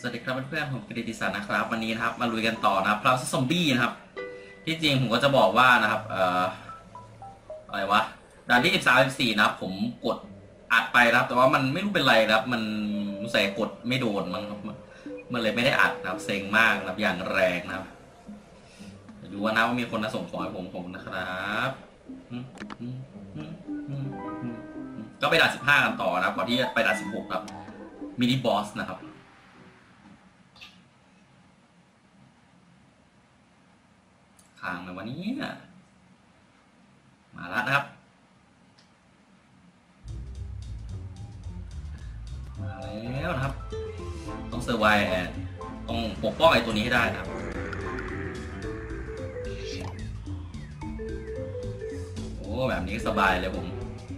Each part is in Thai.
สวัสดีครับเพื่อนๆผมกิติศักดิ์นะครับ วันนี้นะครับมาลุยกันต่อนะครับพลาสซอมบี้นะครับ ที่จริงผมก็จะบอกว่านะครับเอ่ออะไรวะด่านที่13 14นะครับ ผมกดอัดไปนะครับ แต่ว่ามันไม่รู้เป็นไรนะครับ มันใส่กดไม่โดนมั้งครับมันเลยไม่ได้อัดนะครับเซ็งมากนะครับอย่างแรงนะครับดูว่านะว่ามีคนมาส่งของให้ผมผมนะครับก็ไปด่าน15กันต่อนะครับก่อนที่จะไปด่าน16ครับมินิบอสนะครับ ค้างเลยวันนี้มาแล้วนะครับ มาแล้วนะครับ ต้องเซอร์ไวแอนต้องปกป้องไอ้ตัวนี้ให้ได้นะครับโอ้แบบนี้สบายเลยผม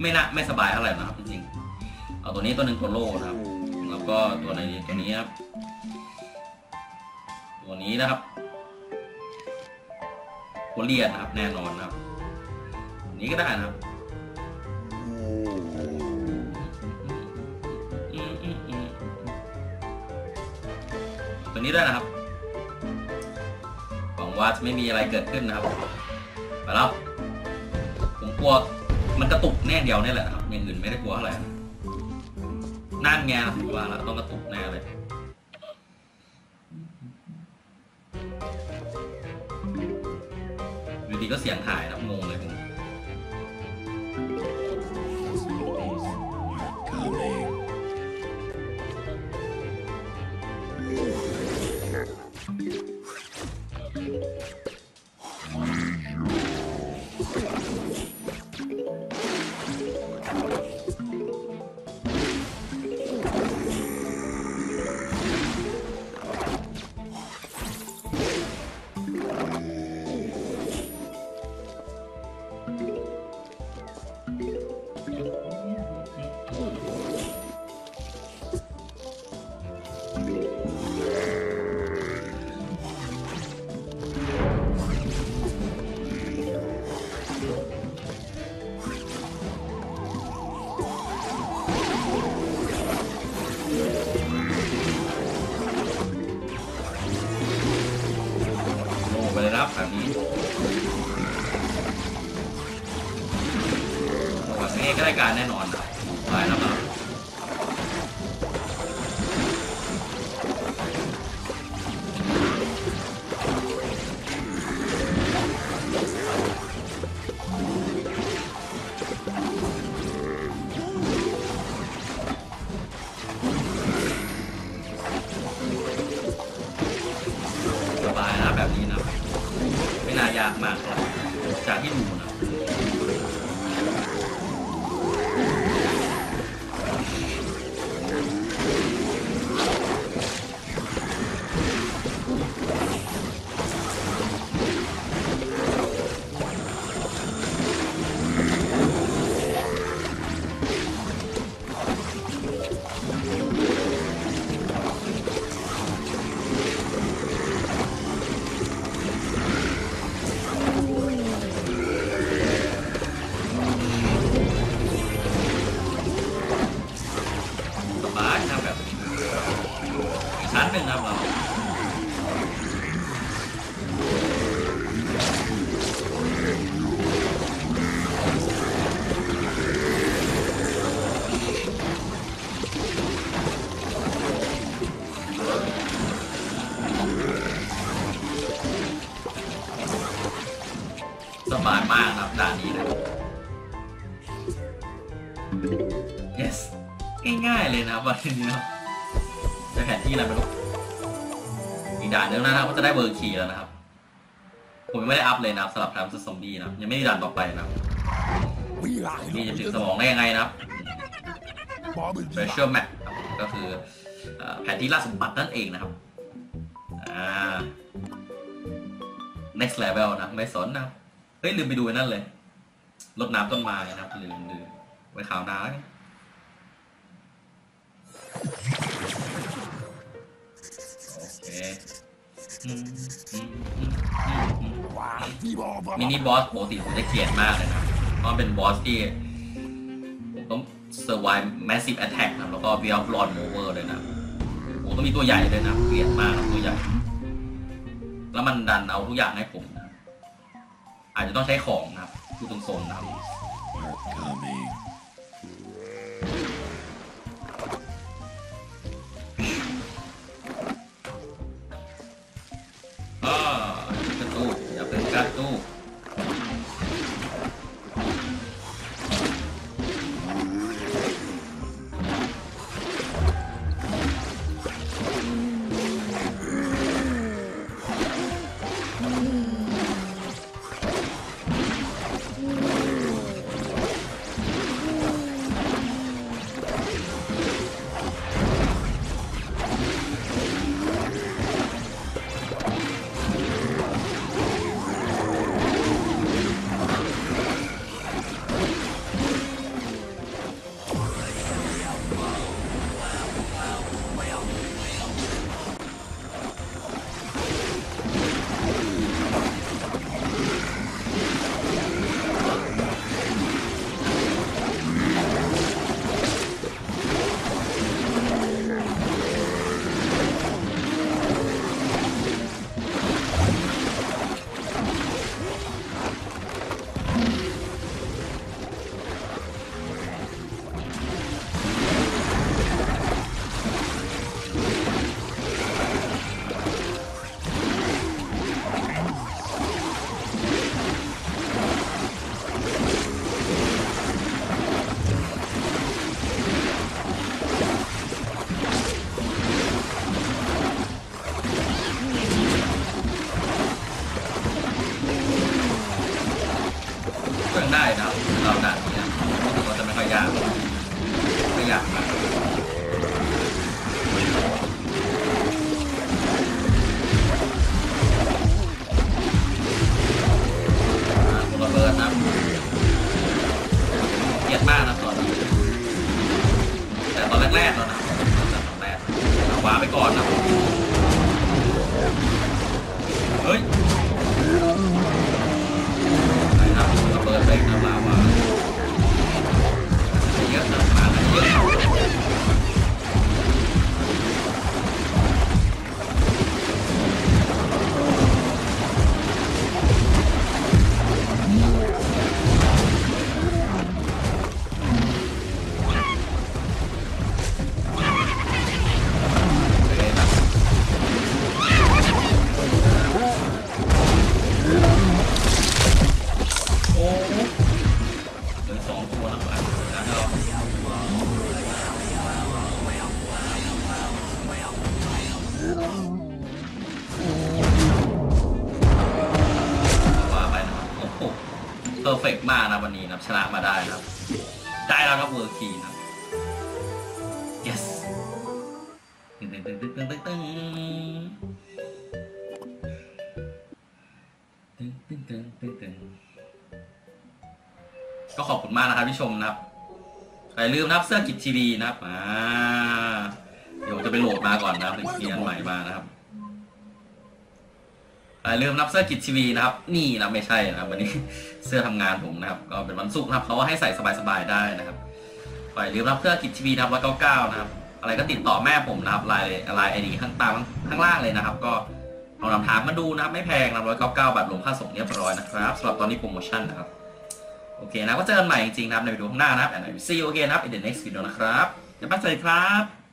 ไม่น่าไม่สบายเท่าไหร่นะครับจริงๆเอาตัวนี้ตัวหนึ่งตัวโล่นะครับ แล้วก็ตัวในตัวนี้ครับ ตัวนี้นะครับ โคเรียนนะครับ แน่นอนนะครับ นี้ก็ได้นะครับตัวนี้ด้วยนะครับหวังว่าจะไม่มีอะไรเกิดขึ้นนะครับไปแล้วผมกลัวมันกระตุกแน่เดียวนี่แหละครับอย่างอื่นไม่ได้กลัวเท่าไหร่นั่นไงผมว่าแล้วต้องกระตุกแน่เลย ก็เสียงหายนะงงากมากครับจากที่หนู yes ง่ายๆเลยนะครับวันนี้นะครับจะแผนที่อะไรไม่รู้อีกด่านหนึงนะครับก็จะได้เบอร์คีย์แล้วนะครับ ผมยังไม่ได้ up เลยนะครับสำหรับทำซอมบี้นะครับยังไม่มีด่านต่อไปนะครับนี่จะถึงสมองได้ยังไงนะครับ Special Map ครับก็คือเอ่อแผนที่ล่าสมบัตินั่นเองนะครับอ่า next level นะ ไม่สนนะครับเฮ้ย ลืมไปดูไอ้นั่นเลย รดน้ำต้นไม้นะครับลืมลืม ไว้ข่าวหนาแโอเคมินิบอสปกติผมจะเกลียดมากเลยนะเพราะเป็นบอสที่ผมต้อง survive massive attack นะแล้วก็ b e y o n d blood mover เลยนะผมต้องมีตัวใหญ่เลยนะเกลียดมากตัวใหญ่ แล้วมันดันเอาทุกอย่างให้ผมนะอาจจะต้องใช้ของนะครับคือตรงๆนะครับ มากนะวันนี้นะชนะมาได้ครับ ได้แล้วครับเวอร์คีนะ yes ตึ้งตึ้งตึ้งตึ้งตึ้งตึ้งตึ้งตึ้งตึ้งก็ขอบคุณมากนะครับที่ชมนะครับอย่าลืมนะบเสื้อกิจทีวีนะครับอ่าเดี๋ยวจะไปโหลดมาก่อนนะครับเป็นเกียร์ใหม่มานะครับ อย่าลืมนับเสื้อกิจทีวีนะครับ นี่นะไม่ใช่นะครับ วันนี้เสื้อทำงานผมนะครับ ก็เป็นวันศุกร์นะครับเขาให้ใส่สบายๆได้นะครับอย่าลืมนับเสื้อกิจทีวีนะครับร้อยเก้าเก้านะครับ อะไรก็ติดต่อแม่ผมนะครับลน์ไลน์ไอดีข้างตามข้างล่างเลยนะครับ ก็ลองนำถามมาดูนะครับ ไม่แพงนะร้อยเก้าเก้าบาทรวมค่าส่งเรียบร้อยนะครับสำหรับตอนนี้โปรโมชั่นนะครับ โอเคนะก็เจอกันใหม่จริงๆนะครับในวิดีโอข้างหน้านะครับ and I will see you again นะครับ in the next video นะครับเดี๋ยวไปเจอครับ